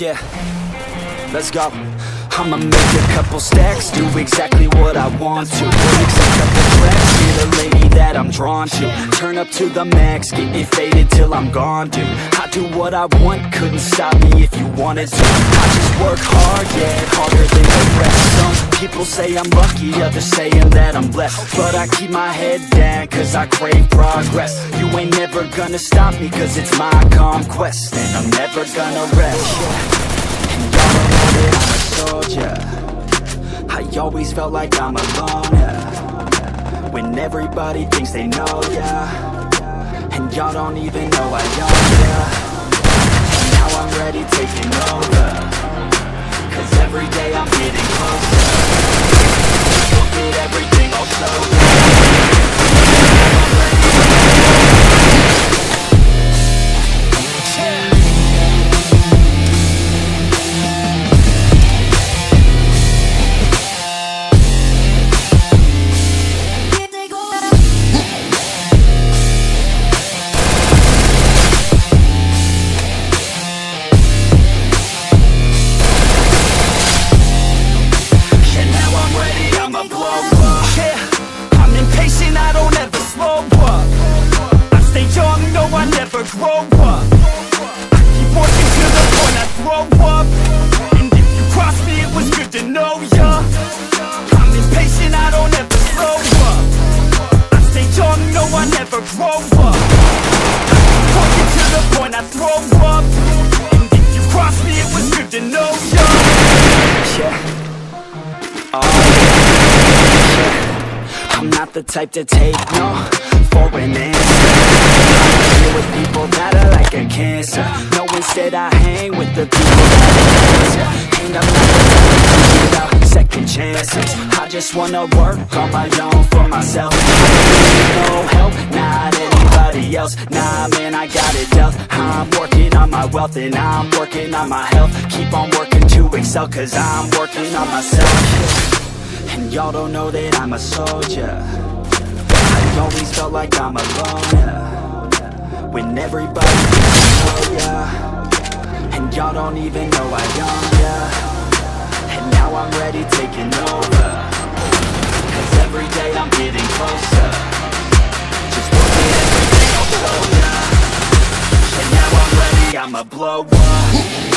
Yeah, let's go. I'ma make a couple stacks, do exactly what I want to. Mix a couple tracks, get a lady that I'm drawn to. Turn up to the max, get me faded till I'm gone, dude. I do what I want, couldn't stop me if you wanted to. I just work hard, yeah, harder people say I'm lucky, others saying that I'm blessed. But I keep my head down, cause I crave progress. You ain't never gonna stop me, cause it's my conquest. And I'm never gonna rest. And y'all know that I'm a soldier. I always felt like I'm alone, yeah. When everybody thinks they know, yeah. And y'all don't even know I own, yeah. And now I'm ready taking over. Cause every day I'm getting closer. Look at everything all sober. And the type to take no for an answer. I deal with people that are like a cancer. No, instead I hang with the people that are. And I'm not the type to give out second chances. I just wanna work on my own for myself. No help, not anybody else. Nah, man, I got it dealt. I'm working on my wealth and I'm working on my health. Keep on working to excel, cause I'm working on myself. And y'all don't know that I'm a soldier. I always felt like I'm alone. yeah. When everybody know ya. And y'all don't even know I own ya. And now I'm ready taking over. Cause every day I'm getting closer. Just working every day I'll show ya. And now I'm ready, I'ma blow up.